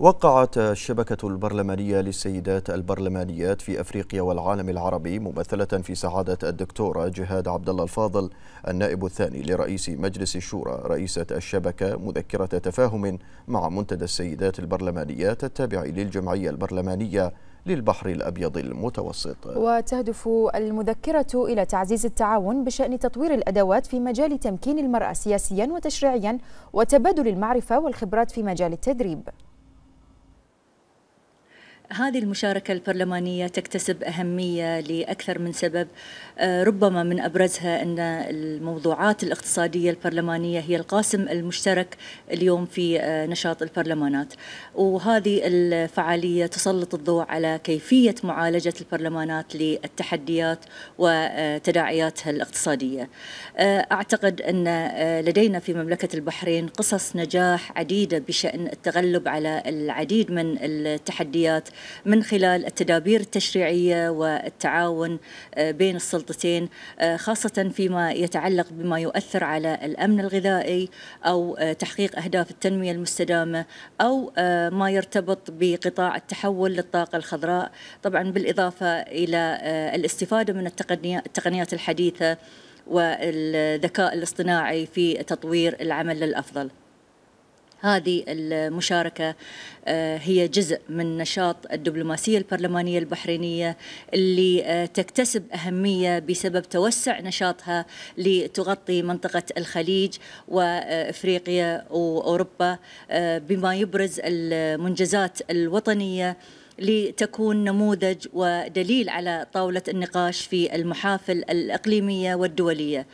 وقعت الشبكة البرلمانية للسيدات البرلمانيات في أفريقيا والعالم العربي ممثلة في سعادة الدكتورة جهاد عبد الله الفاضل النائب الثاني لرئيس مجلس الشورى رئيسة الشبكة مذكرة تفاهم مع منتدى السيدات البرلمانيات التابع للجمعية البرلمانية للبحر الأبيض المتوسط. وتهدف المذكرة إلى تعزيز التعاون بشأن تطوير الأدوات في مجال تمكين المرأة سياسيا وتشريعيا وتبادل المعرفة والخبرات في مجال التدريب. هذه المشاركة البرلمانية تكتسب أهمية لأكثر من سبب. آه، ربما من أبرزها أن الموضوعات الاقتصادية البرلمانية هي القاسم المشترك اليوم في آه، نشاط البرلمانات. وهذه الفعالية تسلط الضوء على كيفية معالجة البرلمانات للتحديات وتداعياتها الاقتصادية. آه، أعتقد أن لدينا في مملكة البحرين قصص نجاح عديدة بشأن التغلب على العديد من التحديات من خلال التدابير التشريعية والتعاون آه، بين السلطتين آه، خاصة فيما يتعلق بما يؤثر على الأمن الغذائي أو آه، تحقيق أهداف التنمية المستدامة أو ما يرتبط بقطاع التحول للطاقة الخضراء. طبعا بالإضافة إلى الاستفادة من التقنيات الحديثة والذكاء الاصطناعي في تطوير العمل للأفضل هذه المشاركة آه، هي جزء من نشاط الدبلوماسية البرلمانية البحرينية اللي آه، تكتسب أهمية بسبب توسع نشاطها لتغطي منطقة الخليج وإفريقيا وأوروبا آه، بما يبرز المنجزات الوطنية. لتكون نموذج ودليل على طاولة النقاش في المحافل الإقليمية والدولية.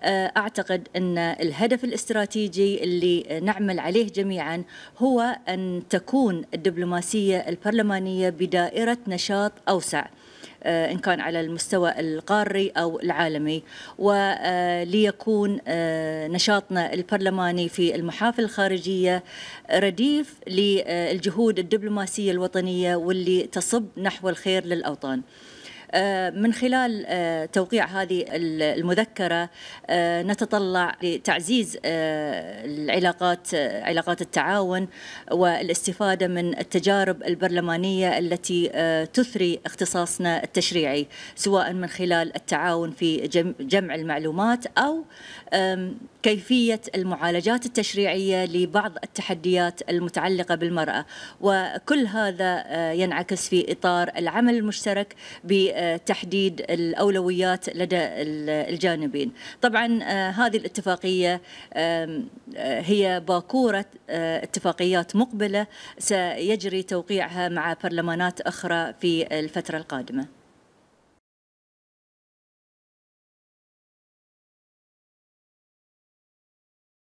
آه، أعتقد أن الهدف الاستراتيجي اللي نعمل عليه جميعا هو أن تكون الدبلوماسية البرلمانية بدائرة نشاط أوسع. إن كان على المستوى القاري أو العالمي وليكون آه، نشاطنا البرلماني في المحافل الخارجية رديف للجهود الدبلوماسية الوطنية واللي تصب نحو الخير للأوطان. آه، من خلال آه، توقيع هذه المذكرة آه، نتطلع لتعزيز العلاقات علاقات التعاون والاستفادة من التجارب البرلمانية التي تثري اختصاصنا التشريعي سواء من خلال التعاون في جمع المعلومات أو كيفية المعالجات التشريعية لبعض التحديات المتعلقة بالمرأة. وكل هذا ينعكس في إطار العمل المشترك تحديد الأولويات لدى الجانبين. طبعا آه، هذه الاتفاقية آه، هي باكورة آه، اتفاقيات مقبلة سيجري توقيعها مع برلمانات أخرى في الفترة القادمة.